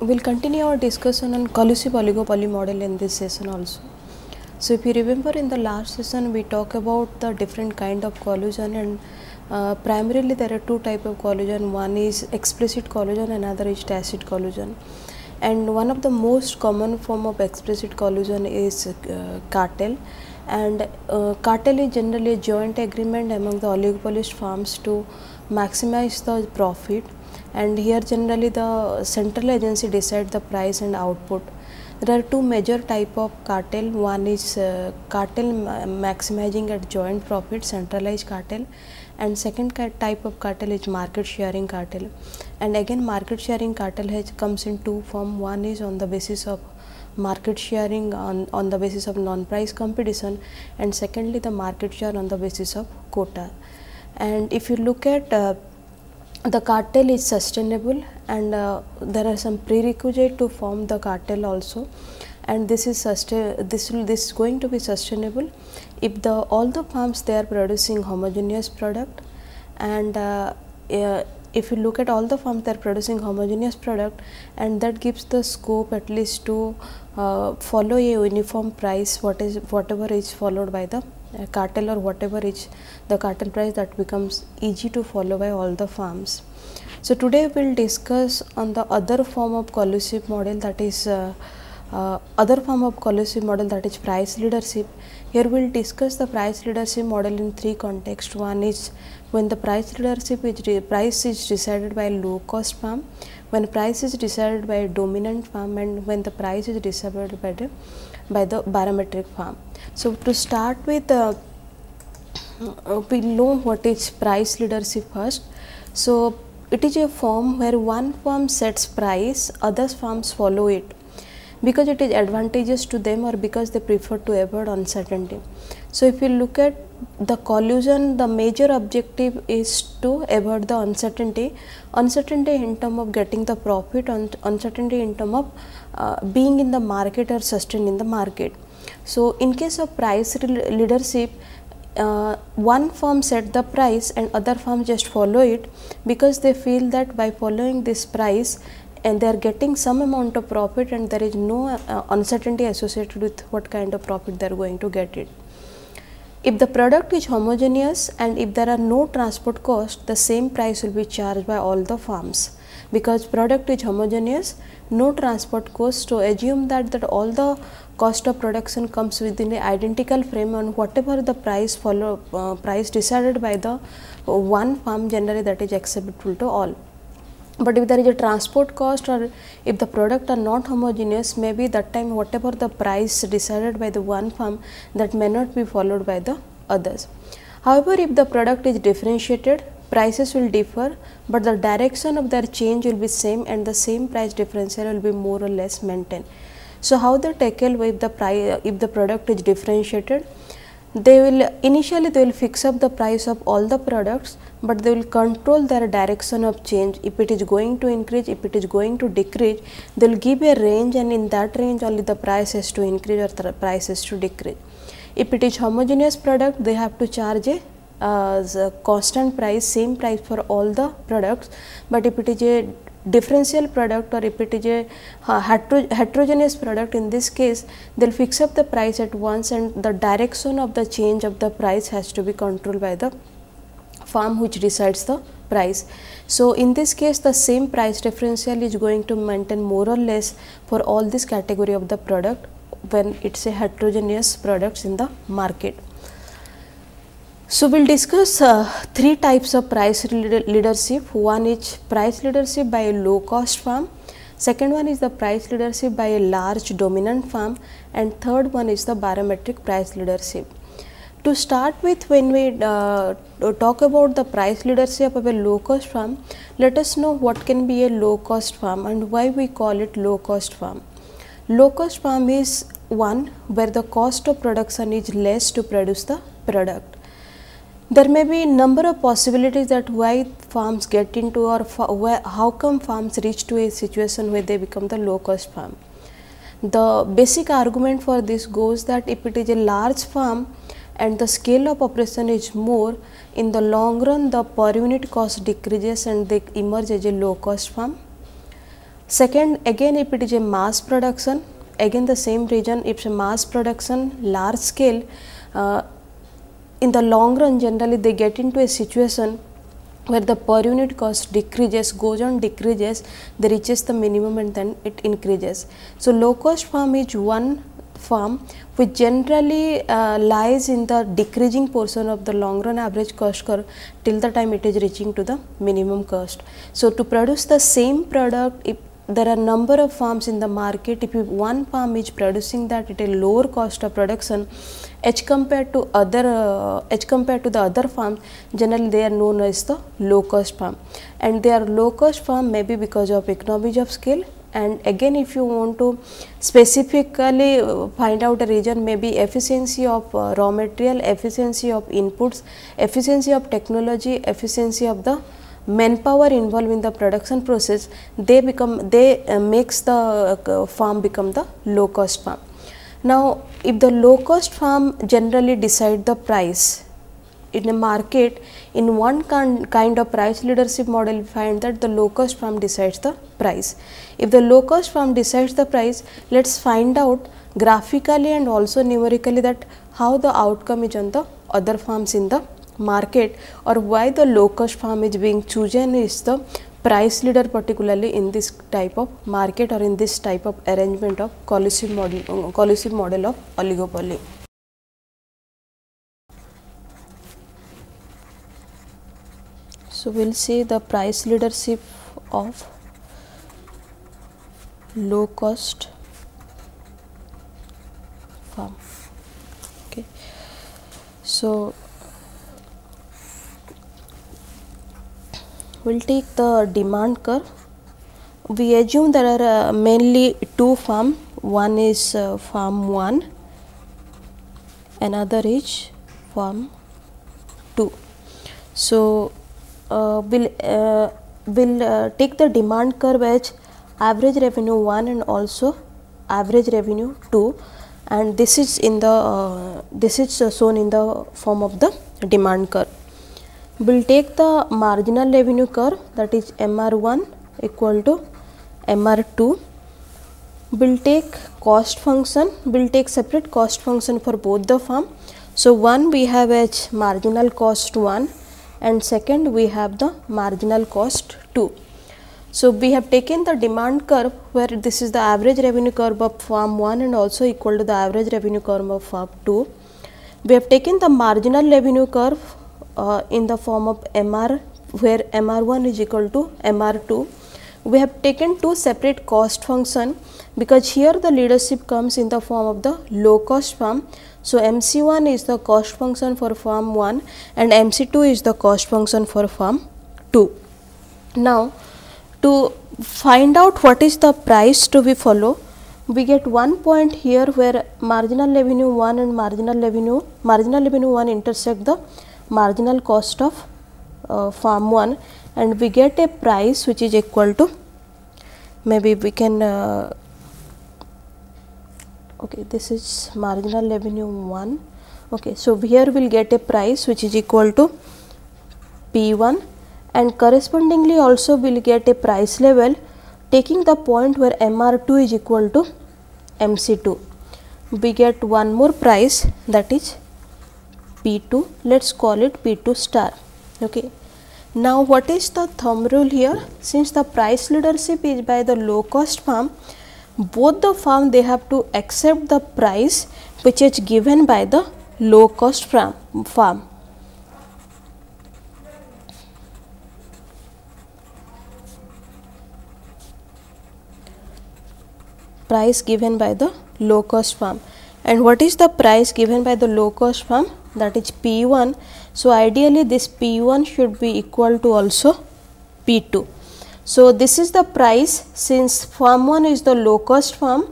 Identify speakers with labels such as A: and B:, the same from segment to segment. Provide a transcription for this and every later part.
A: We'll continue our discussion on collusive oligopoly model in this session also. So if you remember in the last session we talked about the different kind of collusion and uh, primarily there are two type of collusion. One is explicit collusion another is tacit collusion. And one of the most common form of explicit collusion is uh, cartel. And uh, cartel is generally a joint agreement among the oligopolist firms to maximize the profit. And here generally the central agency decide the price and output. There are two major type of cartel. One is uh, cartel ma maximizing at joint profit centralized cartel and second type of cartel is market sharing cartel. And again market sharing cartel has comes in two form. One is on the basis of market sharing on, on the basis of non price competition. And secondly the market share on the basis of quota. And if you look at uh, the cartel is sustainable. And uh, there are some prerequisite to form the cartel also and this is this will this is going to be sustainable if the all the farms they are producing homogeneous product and uh, uh, if you look at all the farms they are producing homogeneous product and that gives the scope at least to uh, follow a uniform price what is whatever is followed by the uh, cartel or whatever is the cartel price that becomes easy to follow by all the farms. So today we will discuss on the other form of collusive model that is uh, uh, other form of collusive model that is price leadership. Here we will discuss the price leadership model in three contexts. One is when the price leadership is price is decided by low cost farm, when price is decided by dominant farm and when the price is decided by the by the barometric farm. So, to start with uh, we know what is price leadership first. So, it is a form where one firm sets price, other firms follow it because it is advantageous to them or because they prefer to avoid uncertainty. So, if you look at the collusion, the major objective is to avoid the uncertainty, uncertainty in term of getting the profit, uncertainty in term of uh, being in the market or sustain in the market. So, in case of price leadership, uh, one firm set the price and other firm just follow it because they feel that by following this price and they are getting some amount of profit and there is no uh, uncertainty associated with what kind of profit they are going to get it. If the product is homogeneous and if there are no transport costs, the same price will be charged by all the farms. Because product is homogeneous, no transport cost, so assume that, that all the cost of production comes within the identical frame and whatever the price follow uh, price decided by the one farm generally that is acceptable to all but if there is a transport cost or if the product are not homogeneous maybe that time whatever the price decided by the one firm that may not be followed by the others. However, if the product is differentiated prices will differ, but the direction of their change will be same and the same price differential will be more or less maintained. So, how they tackle if the price if the product is differentiated they will initially they will fix up the price of all the products but they will control their direction of change. If it is going to increase if it is going to decrease they will give a range and in that range only the price has to increase or the price has to decrease. If it is homogeneous product they have to charge a uh, constant price same price for all the products. But if it is a differential product or if it is a uh, hetero heterogeneous product in this case they will fix up the price at once and the direction of the change of the price has to be controlled by the farm which decides the price. So, in this case the same price differential is going to maintain more or less for all this category of the product when it is a heterogeneous products in the market. So, we will discuss uh, three types of price leadership. One is price leadership by a low cost firm, second one is the price leadership by a large dominant firm and third one is the barometric price leadership. To start with when we uh, talk about the price leadership of a low cost firm, let us know what can be a low cost firm and why we call it low cost firm. Low cost firm is one where the cost of production is less to produce the product there may be a number of possibilities that why farms get into or how come farms reach to a situation where they become the low cost farm. The basic argument for this goes that if it is a large farm and the scale of operation is more, in the long run the per unit cost decreases and they emerge as a low cost farm. Second, again if it is a mass production, again the same reason if mass production, large scale, uh, in the long run generally they get into a situation where the per unit cost decreases goes on decreases they reaches the minimum and then it increases. So, low cost farm is one farm which generally uh, lies in the decreasing portion of the long run average cost curve till the time it is reaching to the minimum cost. So, to produce the same product if there are number of farms in the market. If one farm is producing that at a lower cost of production. As compared to other uh, as compared to the other farms generally they are known as the low cost farm. And they are low cost farm maybe because of economies of scale. And again if you want to specifically uh, find out a region maybe efficiency of uh, raw material efficiency of inputs efficiency of technology efficiency of the manpower involved in the production process they become they uh, makes the uh, farm become the low cost farm. Now if the low cost farm generally decide the price in a market in one kind of price leadership model we find that the low cost farm decides the price. If the low cost farm decides the price let's find out graphically and also numerically that how the outcome is on the other farms in the market or why the low cost farm is being chosen is the price leader particularly in this type of market or in this type of arrangement of collusive model, uh, collusive model of oligopoly. So, we will see the price leadership of low cost farm. Okay. So, we'll take the demand curve. We assume there are uh, mainly two farm. One is uh, farm 1 another is farm 2 so uh, we'll uh, will uh, take the demand curve as average revenue 1 and also average revenue 2 and this is in the uh, this is shown in the form of the demand curve we will take the marginal revenue curve that is MR1 equal to MR2. We will take cost function, we will take separate cost function for both the firm. So, one we have as marginal cost 1 and second we have the marginal cost 2. So, we have taken the demand curve where this is the average revenue curve of firm 1 and also equal to the average revenue curve of firm 2. We have taken the marginal revenue curve uh, in the form of MR where MR1 is equal to MR2. We have taken two separate cost function because here the leadership comes in the form of the low cost farm. So, MC1 is the cost function for farm 1 and MC2 is the cost function for farm 2. Now, to find out what is the price to be follow, we get one point here where marginal revenue 1 and marginal revenue marginal revenue 1 intersect the marginal cost of uh, farm 1 and we get a price which is equal to maybe we can uh, okay this is marginal revenue 1 okay so here we will get a price which is equal to p1 and correspondingly also we will get a price level taking the point where mr2 is equal to mc2 we get one more price that is P2 let's call it P2 star okay? Now what is the thumb rule here? Since the price leadership is by the low cost farm both the farm they have to accept the price which is given by the low cost farm farm. Price given by the low cost farm and what is the price given by the low cost farm? That is P1. So, ideally this P1 should be equal to also P2. So, this is the price since farm 1 is the low cost farm.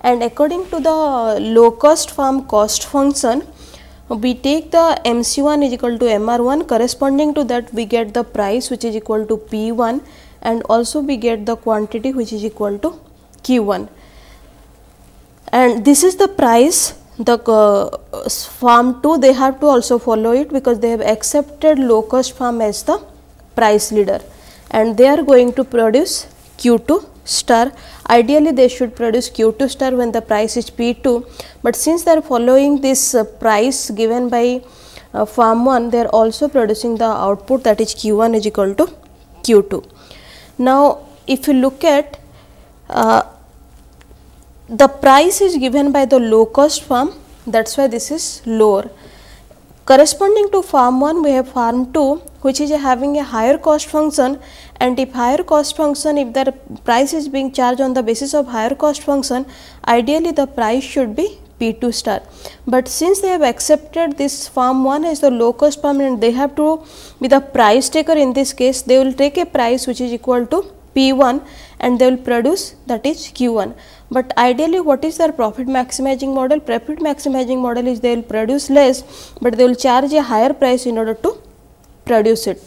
A: And according to the low cost farm cost function we take the MC1 is equal to MR1 corresponding to that we get the price which is equal to P1 and also we get the quantity which is equal to Q1 and this is the price the uh, farm 2 they have to also follow it because they have accepted low cost farm as the price leader and they are going to produce Q2 star. Ideally, they should produce Q2 star when the price is P2, but since they are following this uh, price given by uh, farm 1, they are also producing the output that is Q1 is equal to Q2. Now, if you look at uh, the price is given by the low cost farm that is why this is lower. Corresponding to farm 1 we have farm 2 which is having a higher cost function and if higher cost function if the price is being charged on the basis of higher cost function ideally the price should be P2 star. But since they have accepted this farm 1 as the low cost farm and they have to be the price taker in this case they will take a price which is equal to P1 and they will produce that is Q1. But ideally what is their profit maximizing model? Profit maximizing model is they will produce less but they will charge a higher price in order to produce it.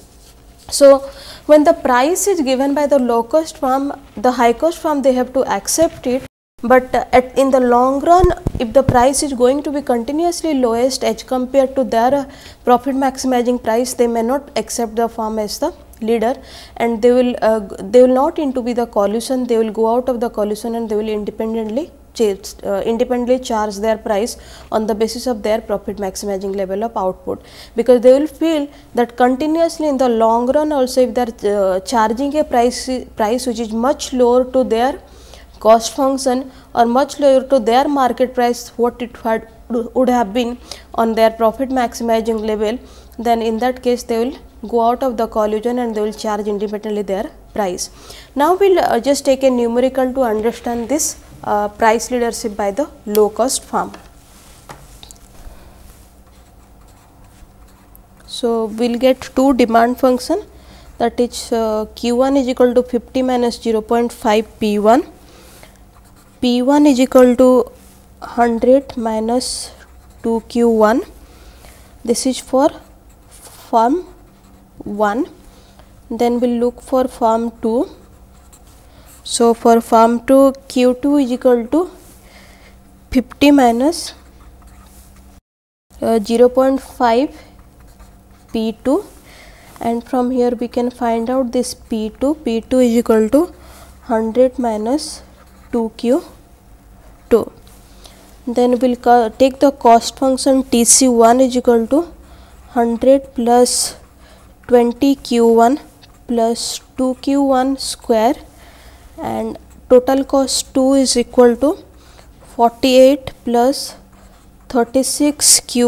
A: So, when the price is given by the low cost farm, the high cost farm they have to accept it but uh, at in the long run if the price is going to be continuously lowest as compared to their uh, profit maximizing price they may not accept the farm as the leader and they will uh, they will not into be the collusion they will go out of the collusion and they will independently change, uh, independently charge their price on the basis of their profit maximizing level of output. Because they will feel that continuously in the long run also if they are uh, charging a price price which is much lower to their cost function or much lower to their market price what it had would have been on their profit maximizing level then in that case they will go out of the collusion and they will charge independently their price. Now, we will uh, just take a numerical to understand this uh, price leadership by the low cost firm. So, we will get two demand function that is uh, Q1 is equal to 50 minus 0.5 P1, P1 is equal to 100 minus 2 Q1. This is for farm 1 then we will look for farm 2 so for farm 2 q2 is equal to 50 minus uh, 0.5 p2 and from here we can find out this p2 p2 is equal to 100 minus 2q2 then we will take the cost function tc1 is equal to 100 plus 20 q1 plus 2 q1 square and total cost 2 is equal to 48 plus 36 q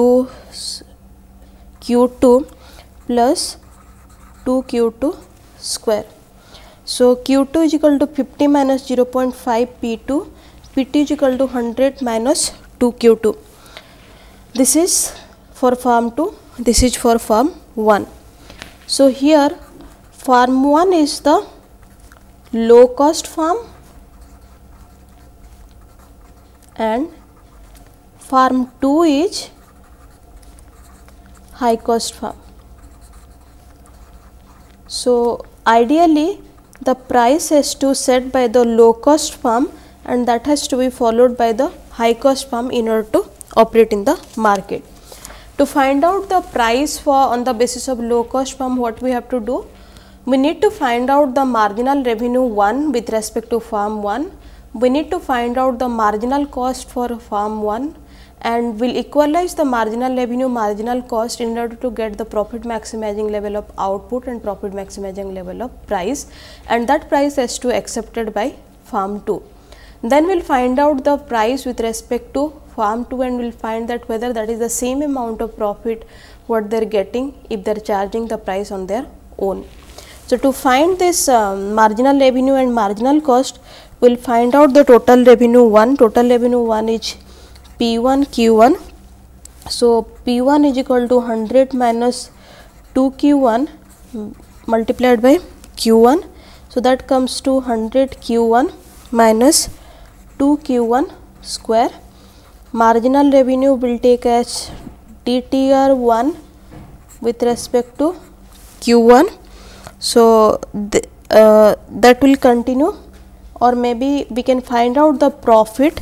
A: q2 plus 2 q2 square. So, q2 is equal to 50 minus 0.5 p2 pt is equal to 100 minus 2 q2. This is for farm 2 this is for farm 1. So, here farm 1 is the low cost farm and farm 2 is high cost farm. So, ideally the price has to set by the low cost farm and that has to be followed by the high cost farm in order to operate in the market. To find out the price for on the basis of low cost farm what we have to do? We need to find out the marginal revenue 1 with respect to farm 1. We need to find out the marginal cost for farm 1 and we will equalize the marginal revenue marginal cost in order to get the profit maximizing level of output and profit maximizing level of price and that price has to accepted by farm 2. Then we will find out the price with respect to farm 2 and will find that whether that is the same amount of profit what they are getting if they are charging the price on their own. So, to find this um, marginal revenue and marginal cost we will find out the total revenue 1 total revenue 1 is P1 Q1. So, P1 is equal to 100 minus 2 Q1 multiplied by Q1. So, that comes to 100 Q1 minus 2 Q1 square marginal revenue will take as TTR1 with respect to Q1. So, uh, that will continue or maybe we can find out the profit.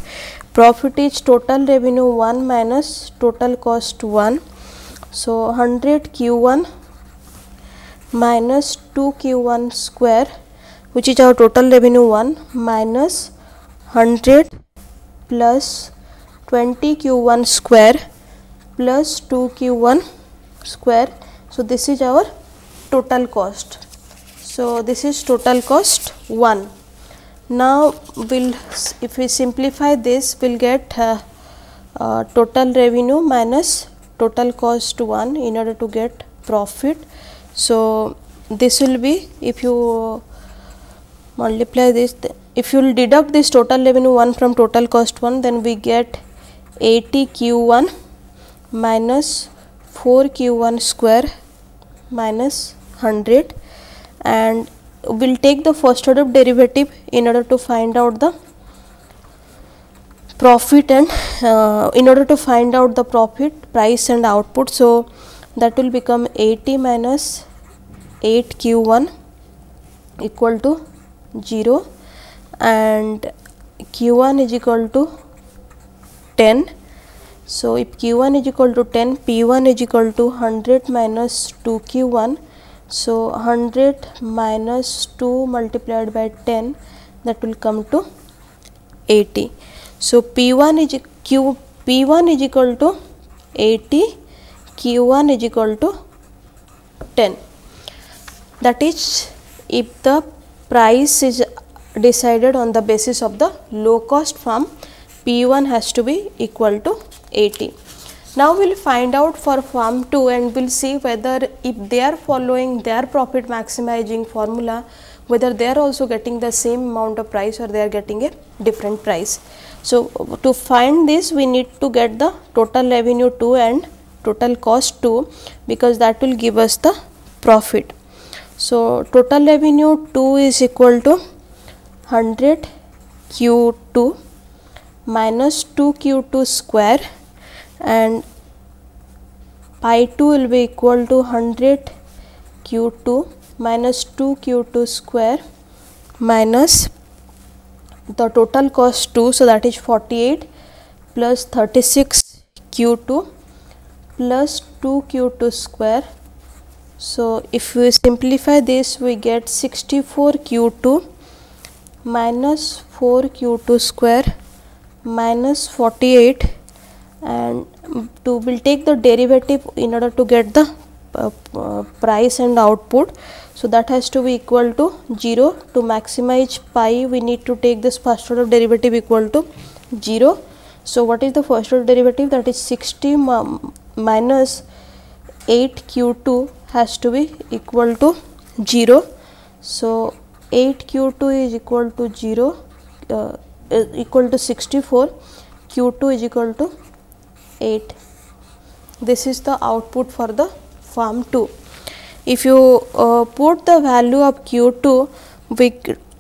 A: Profit is total revenue 1 minus total cost 1. So, 100 Q1 minus 2 Q1 square which is our total revenue 1 minus 100 plus 20 Q1 square plus 2 Q1 square. So, this is our total cost. So, this is total cost 1. Now, we'll if we simplify this we will get uh, uh, total revenue minus total cost 1 in order to get profit. So, this will be if you multiply this if you will deduct this total revenue 1 from total cost 1 then we get 80 q1 minus 4 q1 square minus 100 and we will take the first order derivative in order to find out the profit and uh, in order to find out the profit price and output. So, that will become 80 minus 8 q1 equal to 0 and q1 is equal to 10. So, if q1 is equal to 10 p1 is equal to 100 minus 2 q1 so, 100 minus 2 multiplied by 10 that will come to 80. So, P1 is Q P1 is equal to 80, Q1 is equal to 10. That is if the price is decided on the basis of the low cost farm P1 has to be equal to 80. Now, we will find out for farm 2 and we will see whether if they are following their profit maximizing formula, whether they are also getting the same amount of price or they are getting a different price. So, to find this we need to get the total revenue 2 and total cost 2 because that will give us the profit. So, total revenue 2 is equal to 100 Q2 minus 2 Q2 square and pi 2 will be equal to 100 q2 minus 2 q2 square minus the total cost 2 so that is 48 plus 36 q2 plus 2 q2 square. So if we simplify this we get 64 q2 minus 4 q2 square minus 48 and to will take the derivative in order to get the uh, uh, price and output. So, that has to be equal to 0 to maximize pi we need to take this first order derivative equal to 0. So, what is the first order derivative that is 60 minus 8 q 2 has to be equal to 0. So, 8 q 2 is equal to 0 uh, equal to 64 q 2 is equal to 8 this is the output for the farm 2 if you uh, put the value of q2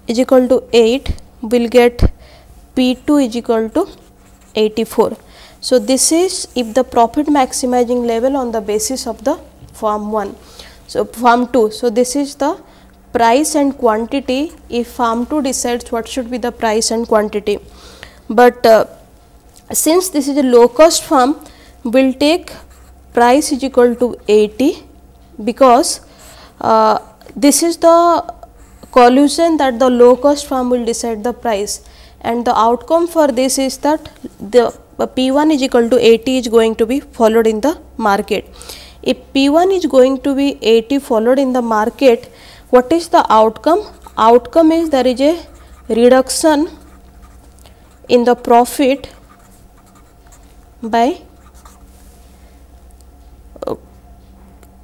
A: is equal to 8 will get p2 is equal to 84 so this is if the profit maximizing level on the basis of the farm 1 so farm 2 so this is the price and quantity if farm 2 decides what should be the price and quantity but uh, since this is a low cost farm we will take price is equal to 80 because uh, this is the collusion that the low cost farm will decide the price and the outcome for this is that the P1 is equal to 80 is going to be followed in the market. If P1 is going to be 80 followed in the market, what is the outcome? Outcome is there is a reduction in the profit by uh,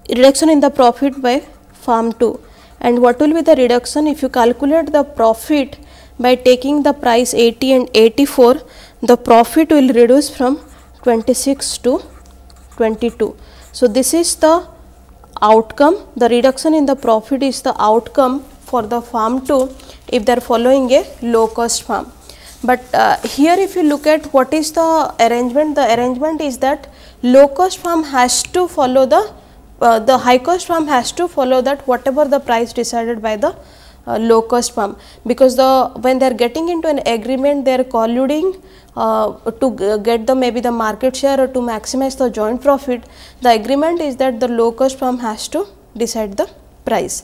A: reduction in the profit by farm 2 and what will be the reduction? If you calculate the profit by taking the price 80 and 84 the profit will reduce from 26 to 22 so this is the outcome the reduction in the profit is the outcome for the farm 2 if they are following a low cost farm. But uh, here if you look at what is the arrangement, the arrangement is that low cost farm has to follow the uh, the high cost farm has to follow that whatever the price decided by the uh, low cost firm because the when they are getting into an agreement they are colluding uh, to get the maybe the market share or to maximize the joint profit the agreement is that the low cost firm has to decide the price